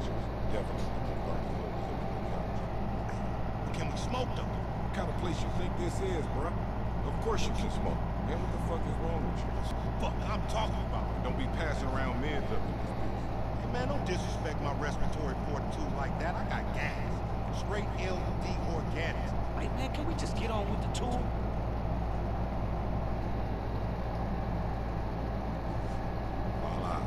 pictures. Definitely more party holes than the couch. Can we smoke them? What kind of place you think this is, bruh? Of course you can smoke. Man, what the fuck is wrong with you? Fuck, I'm talking about. Don't be passing around meds up in this bitch. Hey, man, don't disrespect my respiratory fortitude like that. I got gas. Straight LD organics. Hey, man, can we just get on with the tour? Voila.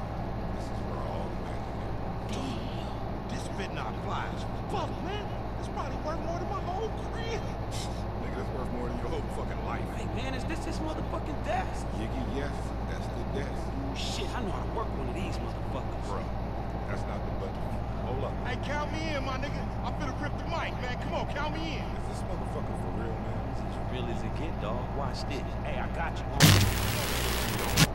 This is where all the magic is. Damn, this fitting our flies. Fuck, man. It's probably worth more than my whole crib. Nigga, that's worth more than your whole fucking life. Hey, man, is this his motherfucking desk? Yiggy, yes, that's the desk. Oh, shit, I know how to work one of these motherfuckers. Bruh, that's not the budget. Hold up. Hey, count me in, my nigga. I'm finna grip the mic, man. Come on, count me in. Is this motherfucker for real, man? This is as real as it get, dog. Watch this. Hey, I got you. I got you,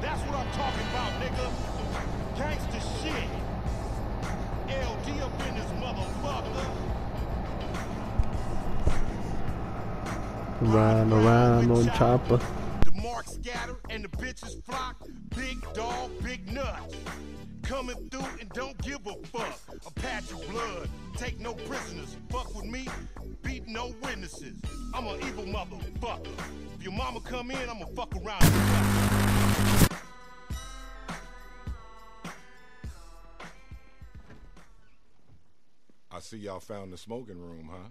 That's what I'm talking about, nigga. Gangsta shit. LD up in this motherfucker. Riding around on with chopper. The mark scatter and the bitches flock. Big dog, big nuts. Coming through and don't give a fuck. Apache blood, take no prisoners. Fuck with me, beat no witnesses. I'm an evil motherfucker. If your mama come in, I'ma fuck around. and fuck. I see y'all found the smoking room, huh?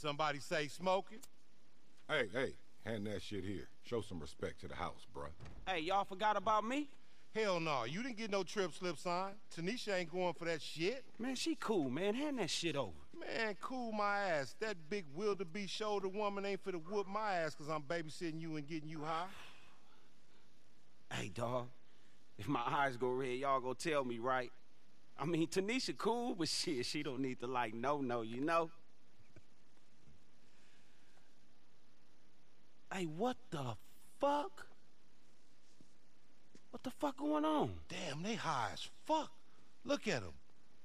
Somebody say smoking? Hey, hey, hand that shit here. Show some respect to the house, bruh. Hey, y'all forgot about me? Hell no, you didn't get no trip slip sign. Tanisha ain't going for that shit. Man, she cool, man. Hand that shit over. Man, cool my ass. That big wildebeest shoulder woman ain't for to whoop my ass cause I'm babysitting you and getting you high. Hey, dog. If my eyes go red, y'all go tell me, right? I mean, Tanisha cool, but shit, she don't need to like no no, you know? Hey, what the fuck? What the fuck going on? Damn, they high as fuck. Look at them.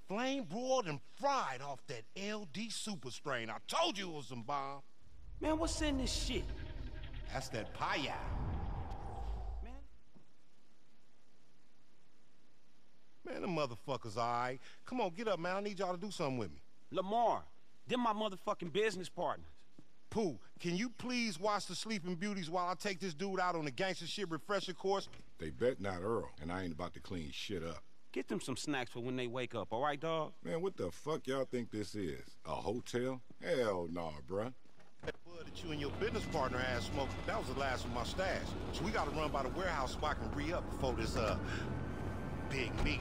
Flame broiled and fried off that LD super strain. I told you it was some bomb. Man, what's in this shit? That's that paya. Man, Man, the motherfuckers all right. Come on, get up, man. I need y'all to do something with me. Lamar, them my motherfucking business partners. Pooh, can you please watch the Sleeping Beauties while I take this dude out on the gangster shit refresher course? They bet not Earl, and I ain't about to clean shit up. Get them some snacks for when they wake up, all right, dog? Man, what the fuck y'all think this is? A hotel? Hell nah, bruh. That bud that you and your business partner had smoked, that was the last of my stash. So we gotta run by the warehouse so I can re-up before this, uh, big meet.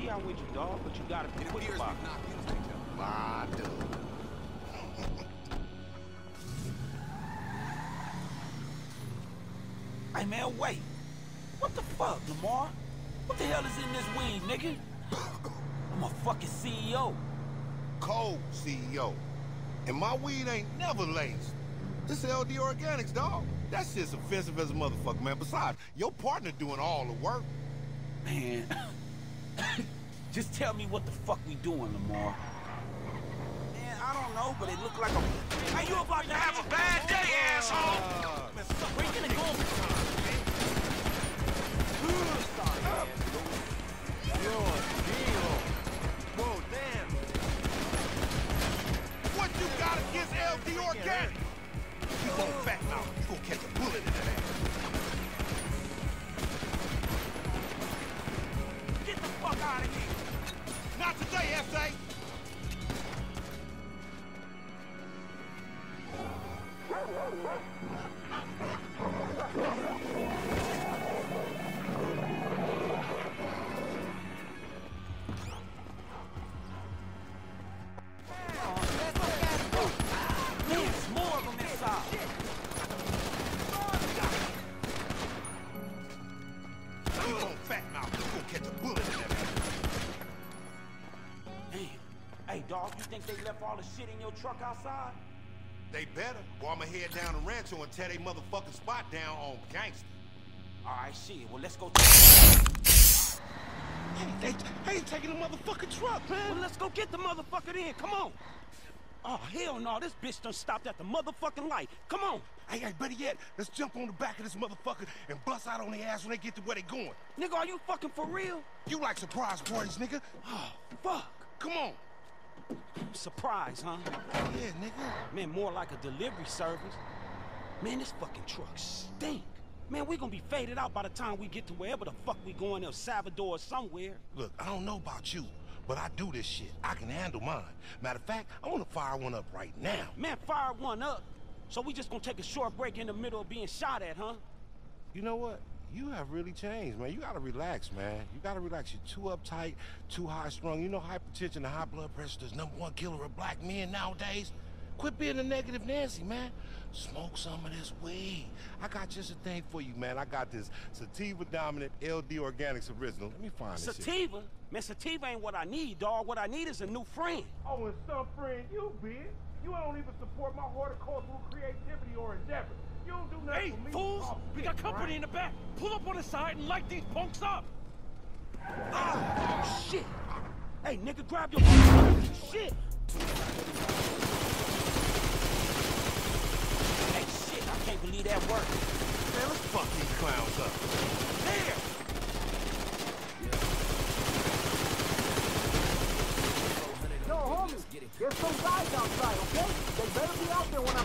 Yeah, I'm with you, dog, but you gotta be quick about it. My dude. Hey, man, wait. What the fuck, Lamar? What the hell is in this weed, nigga? I'm a fucking CEO. Cold CEO. And my weed ain't never laced. This LD Organics, dog. That shit's offensive as a motherfucker, man. Besides, your partner doing all the work. Man, just tell me what the fuck we doing, Lamar. Man, I don't know, but it looked like a... Hey, you about to have a bad day, asshole! Where you gonna go? Whoa, damn. What you got against LD Organics? You gon' fat mouth. You gon' catch a bullet in that ass. Get the fuck out of here! Not today, S.A. Hey, dog, you think they left all the shit in your truck outside? They better, or I'ma head down to Rancho and tear they motherfucking spot down on gangster. All right, shit. Well, let's go. Hey, they, they ain't taking the motherfucking truck, Well, man. let's go get the motherfucker in, Come on. Oh, hell no, this bitch done stopped at the motherfucking light. Come on. Hey, hey, better yet, let's jump on the back of this motherfucker and bust out on their ass when they get to where they going. Nigga, are you fucking for real? You like surprise parties, nigga? Oh, fuck. Come on. Surprise, huh? Yeah, nigga. Man, more like a delivery service. Man, this fucking truck stink. Man, we gonna be faded out by the time we get to wherever the fuck we going, El Salvador or somewhere. Look, I don't know about you, but I do this shit. I can handle mine. Matter of fact, I want to fire one up right now. Man, fire one up. So we just gonna take a short break in the middle of being shot at, huh? You know what? You have really changed, man. You gotta relax, man. You gotta relax. You're too uptight, too high strung. You know hypertension and high blood pressure is number one killer of black men nowadays. Quit being a negative Nancy, man. Smoke some of this weed. I got just a thing for you, man. I got this Sativa Dominant LD Organics Original. Let me find this shit. Sativa? Man, sativa ain't what I need, dog. What I need is a new friend. Oh, and some friend you, bitch. You don't even support my horticultural creativity or endeavor. You nothing Hey, fools! Oh, We got company right? in the back. Pull up on the side and light these punks up. Oh, shit. Hey, nigga, grab your shit. Hey, shit, I can't believe that worked. Man, let's fuck these clowns up. There! Yo, homie, there's some guys outside, okay? They better be out there when I